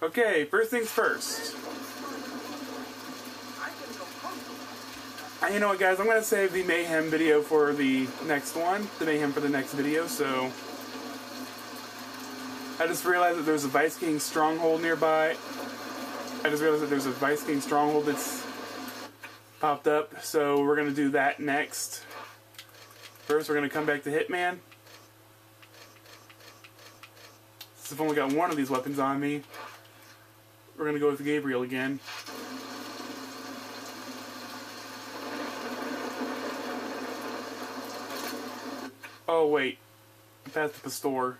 Okay, first things first. You know what, guys? I'm gonna save the mayhem video for the next one. The mayhem for the next video. So I just realized that there's a Vice King stronghold nearby. I just realized that there's a Vice King stronghold that's popped up. So we're gonna do that next. First, we're gonna come back to Hitman. Since I've only got one of these weapons on me, we're gonna go with Gabriel again. Oh wait, up a store.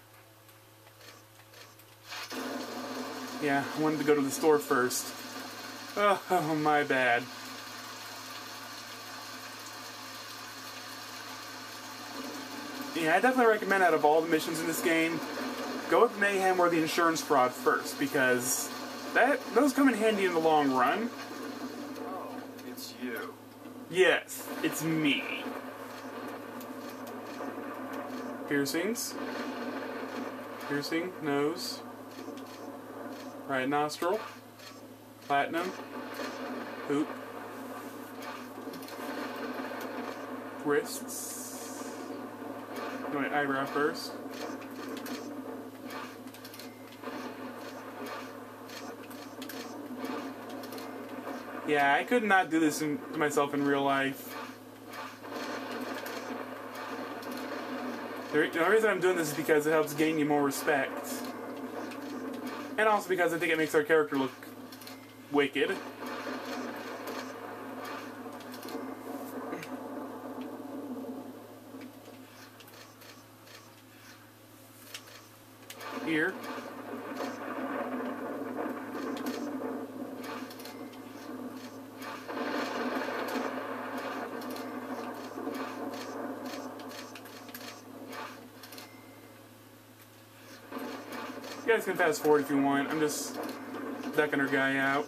Yeah, I wanted to go to the store first. Oh, oh my bad. Yeah, I definitely recommend out of all the missions in this game, go with Mayhem or the Insurance Fraud first, because that those come in handy in the long run. Oh, it's you. Yes, it's me. Piercings. Piercing, nose. Right nostril. Platinum. Hoop. Wrists. Wait, eyebrow first. Yeah, I could not do this in, to myself in real life. The, the reason I'm doing this is because it helps gain you more respect. And also because I think it makes our character look wicked. Here. You guys can fast forward if you want. I'm just decking our guy out.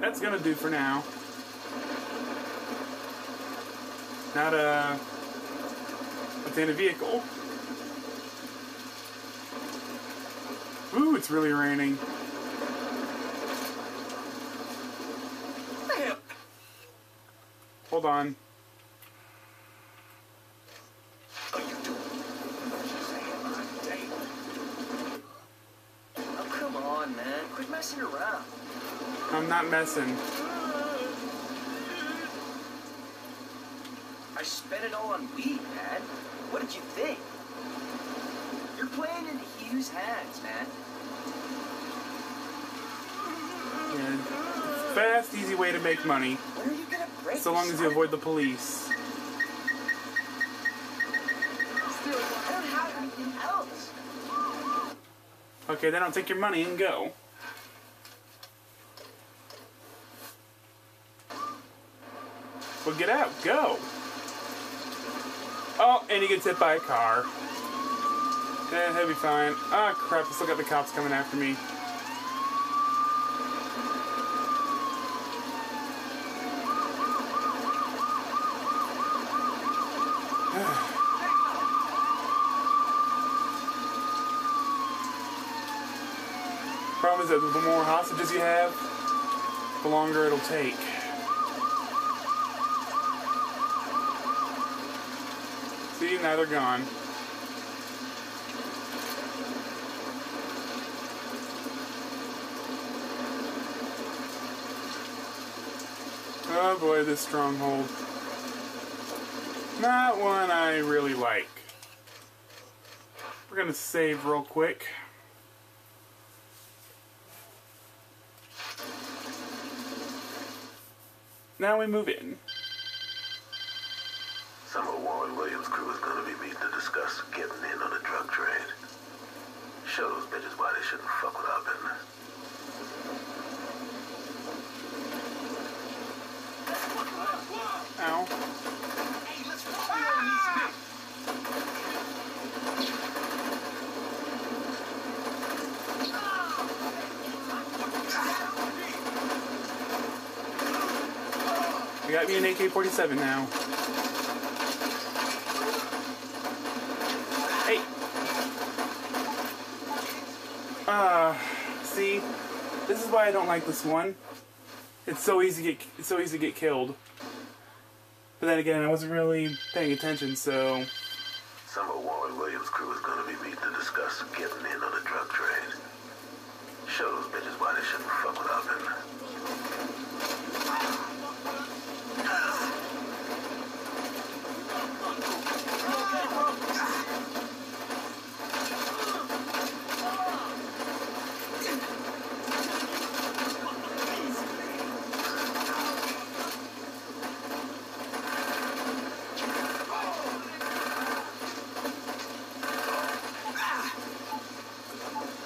That's gonna do for now. Now to obtain a vehicle. Ooh, it's really raining. Hold on. Are you doing? I'm. Oh, come on, man. Quit messing around. I'm not messing. I spent it all on weed, man. What did you think? You're playing into Hugh's hands, man. Yeah. Fast, easy way to make money. So long as you avoid the police. Okay, then I'll take your money and go. Well, get out. Go. Oh, and he gets hit by a car. Eh, he'll be fine. Ah, crap. I still got the cops coming after me. Problem is that the more hostages you have, the longer it'll take. See, now they're gone. Oh boy, this stronghold. Not one I really like. We're gonna save real quick. Now we move in. Some of Warren Williams' crew is gonna be meeting to discuss getting in on the drug trade. Show those bitches why they shouldn't fuck with our business. Ow. I got me an AK-47 now. Hey. Ah, see, this is why I don't like this one. It's so easy to get it's so easy to get killed. But then again, I wasn't really paying attention, so Some of Warren Williams' crew is gonna be meeting to discuss getting in on the drug trade. Show those bitches why they shouldn't fuck with our men.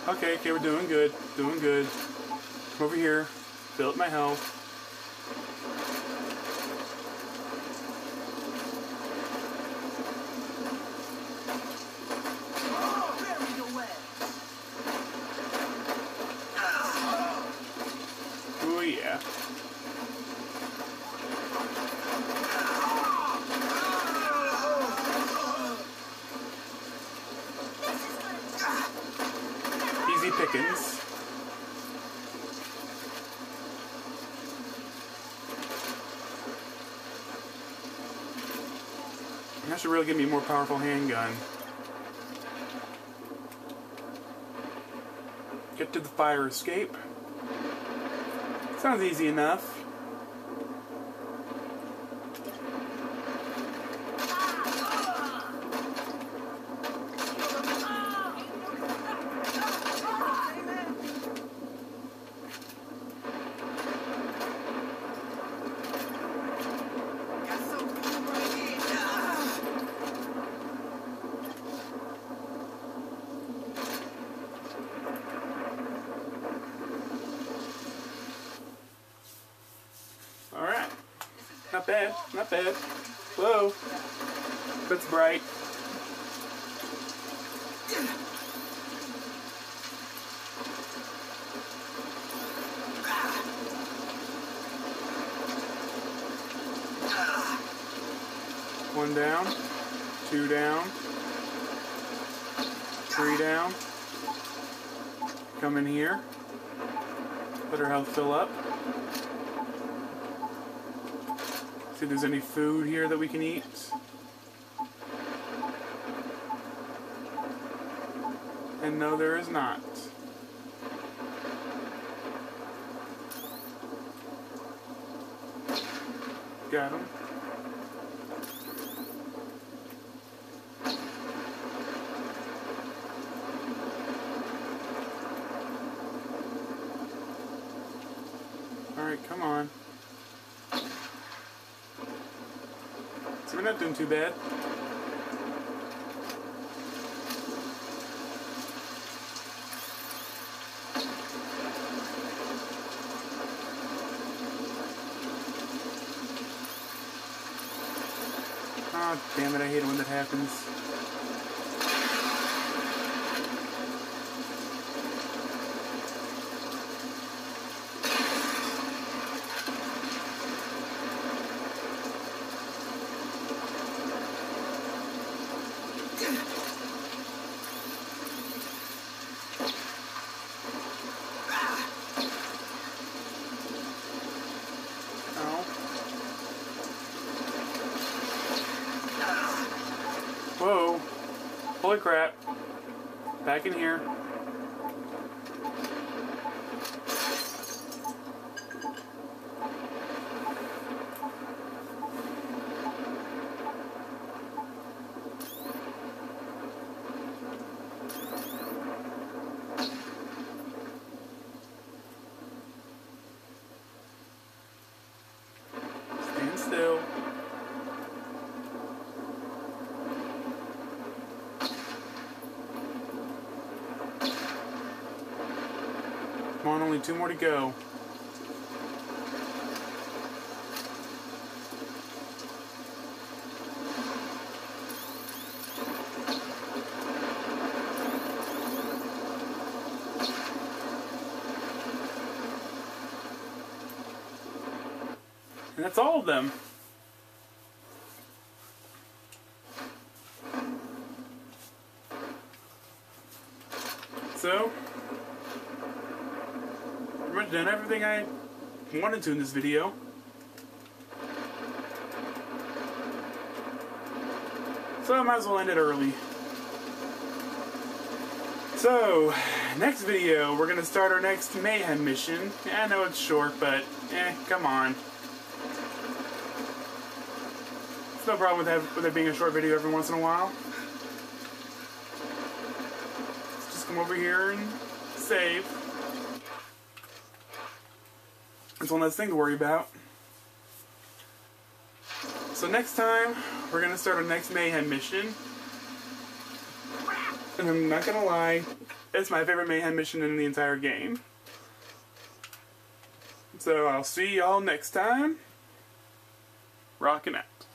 Okay, okay, we're doing good, doing good. Come over here, fill up my health. Oh yeah. Easy pickings. That should really give me a more powerful handgun. Get to the fire escape. Sounds easy enough. Got some food right here. Alright. Not bad, not bad. Whoa. That's bright. One down, two down, three down. Come in here. Let our health fill up. See if there's any food here that we can eat. And no, there is not. Got him. Alright, come on. So we're not doing too bad. Oh, damn it, I hate it when that happens. Oh. Whoa. Holy crap. Back in here. Come on, only two more to go. And that's all of them. So, much done everything I wanted to in this video. So I might as well end it early. So, next video, we're gonna start our next mayhem mission. Yeah, I know it's short, but eh, come on. It's no problem with, have, with it being a short video every once in a while. Let's just come over here and save. It's one less thing to worry about. So next time, we're gonna start our next mayhem mission. And I'm not gonna lie, it's my favorite mayhem mission in the entire game. So I'll see y'all next time. Rockin' out.